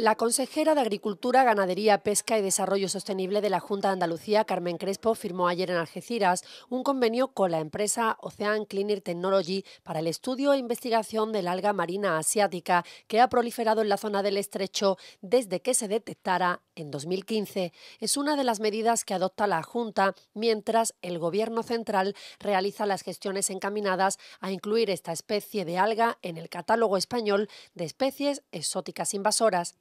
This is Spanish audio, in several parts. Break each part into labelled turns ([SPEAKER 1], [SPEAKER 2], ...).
[SPEAKER 1] La consejera de Agricultura, Ganadería, Pesca y Desarrollo Sostenible de la Junta de Andalucía, Carmen Crespo, firmó ayer en Algeciras un convenio con la empresa Ocean Cleaner Technology para el estudio e investigación del alga marina asiática que ha proliferado en la zona del estrecho desde que se detectara en 2015. Es una de las medidas que adopta la Junta mientras el Gobierno central realiza las gestiones encaminadas a incluir esta especie de alga en el catálogo español de especies exóticas invasoras.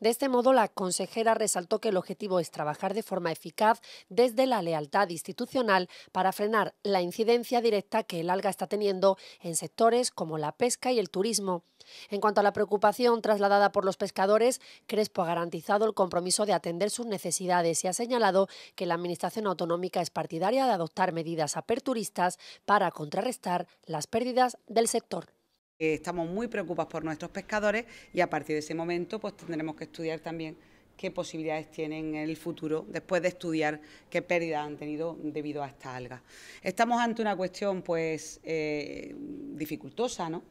[SPEAKER 1] De este modo, la consejera resaltó que el objetivo es trabajar de forma eficaz desde la lealtad institucional para frenar la incidencia directa que el alga está teniendo en sectores como la pesca y el turismo. En cuanto a la preocupación trasladada por los pescadores, Crespo ha garantizado el compromiso de atender sus necesidades y ha señalado que la Administración autonómica es partidaria de adoptar medidas aperturistas para contrarrestar las pérdidas del sector.
[SPEAKER 2] Estamos muy preocupados por nuestros pescadores y a partir de ese momento pues tendremos que estudiar también qué posibilidades tienen en el futuro después de estudiar qué pérdidas han tenido debido a esta alga. Estamos ante una cuestión pues eh, dificultosa, ¿no?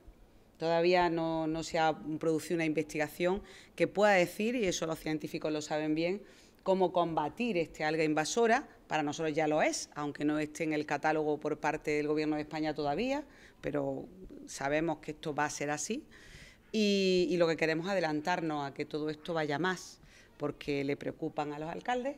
[SPEAKER 2] Todavía no, no se ha producido una investigación que pueda decir, y eso los científicos lo saben bien, cómo combatir este alga invasora. Para nosotros ya lo es, aunque no esté en el catálogo por parte del Gobierno de España todavía, pero sabemos que esto va a ser así. Y, y lo que queremos adelantarnos a que todo esto vaya más, porque le preocupan a los alcaldes,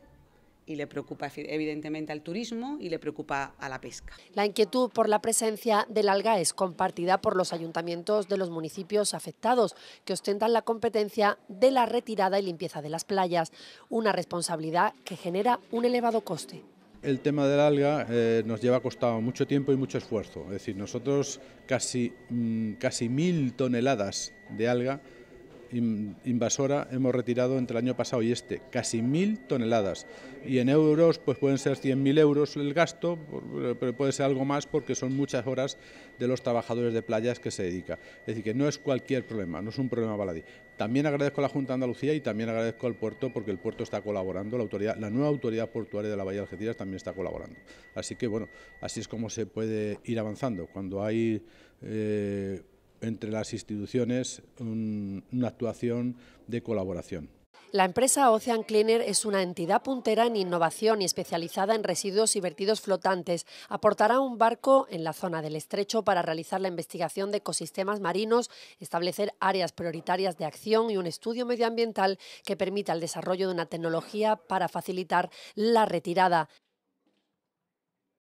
[SPEAKER 2] y le preocupa evidentemente al turismo y le preocupa a la pesca.
[SPEAKER 1] La inquietud por la presencia del alga es compartida por los ayuntamientos de los municipios afectados, que ostentan la competencia de la retirada y limpieza de las playas, una responsabilidad que genera un elevado coste.
[SPEAKER 3] El tema del alga eh, nos lleva costado mucho tiempo y mucho esfuerzo. Es decir, nosotros casi, mm, casi mil toneladas de alga invasora hemos retirado entre el año pasado y este, casi mil toneladas. Y en euros, pues pueden ser 100.000 euros el gasto, pero puede ser algo más porque son muchas horas de los trabajadores de playas que se dedica. Es decir, que no es cualquier problema, no es un problema baladí. También agradezco a la Junta de Andalucía y también agradezco al puerto porque el puerto está colaborando, la, autoridad, la nueva autoridad portuaria de la Bahía de Algeciras también está colaborando. Así que bueno, así es como se puede ir avanzando. Cuando hay eh, entre las instituciones una actuación de colaboración.
[SPEAKER 1] La empresa Ocean Cleaner es una entidad puntera en innovación y especializada en residuos y vertidos flotantes. Aportará un barco en la zona del estrecho para realizar la investigación de ecosistemas marinos, establecer áreas prioritarias de acción y un estudio medioambiental que permita el desarrollo de una tecnología para facilitar la retirada.